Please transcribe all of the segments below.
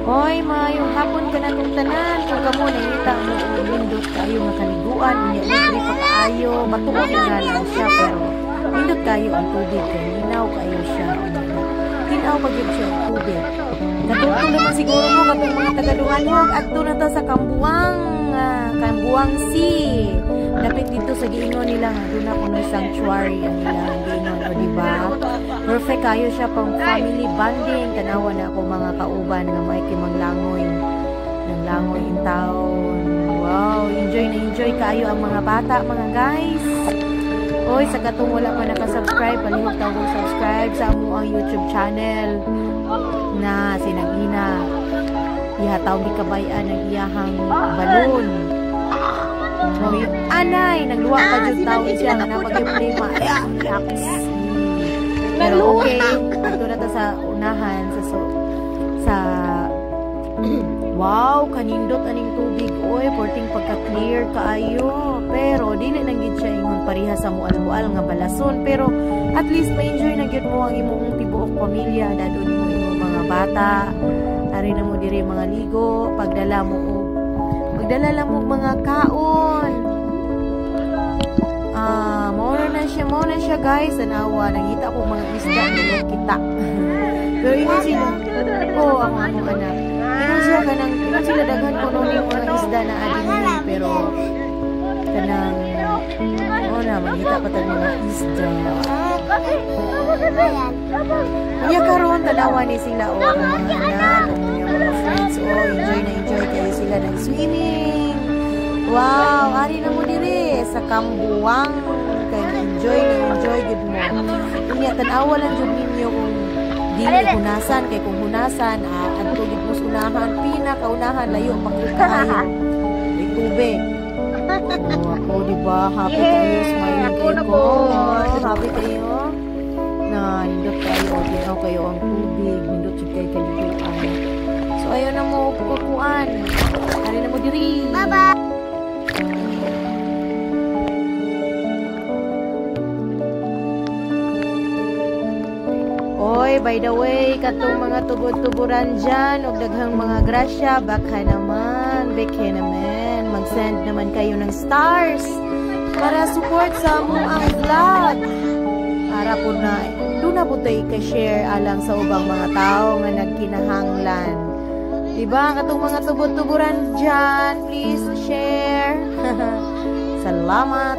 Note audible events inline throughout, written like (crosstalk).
Hoy, mayong hapon ka na kong tanan. Kung kamo nangita mo o nindot kayo nga kaliguan, unya libre pa kaayo, matuwa ko nga lang siya, pero nindot kayo ang tubig, kaya linaw kayo siya. Tinaw pa gyud siya ang tubig. Natuto naman siguro mo katong mga taga-Dunganog, adto na ta sa Kambuang, uh, Kambuang Sea. Dapit dito sa giingon nila nga doon ako ng sanctuary ang ilang giingon, o diba? Perfect kayo siya pang family bonding. Tanawa na ako mga kauban nga may kimanglangoy. Ng langoy in town. Wow, enjoy na enjoy kayo ang mga bata, mga guys. Oy, sa katong wala pa nakasubscribe, palihog kong subscribe sa ang YouTube channel na sinagina. Ihataw ni kabayan ng iyahang balon. So, anay, nagluwa pa dyan tao siya nga napag-problema. Yaks! Pero okay, ito na ta sa unahan, sa so, sa wow, kanindot aning tubig. Oy, porting pagka-clear kaayo. Pero, dili na gid siya ingon pareha sa mual-mual nga balason. Pero, at least ma-enjoy na gyud mo ang imong tibuok pamilya. Dado nimo imong mga bata. Ari na mo diri mga ligo. Pagdala mo og Magdala lang mo mga kaon. Ah, mauna na siya, mauna siya guys. Tanawa, nangita ko mga isda na kita. (laughs) Pero sila. Oo, oh, ako akong anak. Siya kanang, sila daghan ko nung yung mga isda na adin pero kanang, oo na, magkita pa tayo mga isda. Kaya karon tanawa ni sila o oh, mga anak, mga friends o oh, enjoy na enjoy kayo sila ng swimming. Wow, ari na mo diri sa Kambuang. Kay enjoy na enjoy gud mo. Unya tan-awa lang jud ninyo kung dili hunasan kay kung hunasan ah, mo unahan pinakaunahan layo pa kaayo. May tubig. (laughs) Oh, ako, di ba? Happy kayo, smiling kayo ko. Happy kayo. Na, nindot kayo, ginaw kayo ang tubig, nindot siya kayo kaliguan. So, ayaw na mo kukuan. Hari na mo diri. Bye-bye! Oy, by the way, katong mga tubod-tuburan dyan, o daghang mga grasya, baka naman, beke naman, mag-send naman kayo ng stars para support sa among ang vlog. Para po na, doon na po tayo ka-share alang sa ubang mga tao nga nagkinahanglan. Diba, katong mga tubod-tuburan dyan, please share. (laughs) Salamat.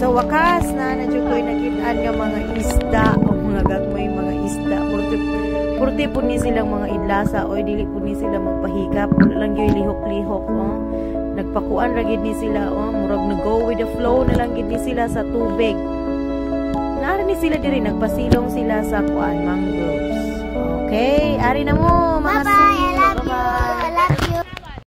So wakas na nadyo ko'y nakitaan nga mga isda o mga gagmay mga isda. Purti, purti po ni silang mga idlasa o dili po ni sila magpahikap. Wala lang yung lihok-lihok. Oh. Nagpakuan ragid ni sila. Oh. Murag na go with the flow na lang ni sila sa tubig. Naari ni sila diri nagpasilong sila sa kuan mangroves. Okay, ari na mo mga Bye-bye, I love Bye-bye.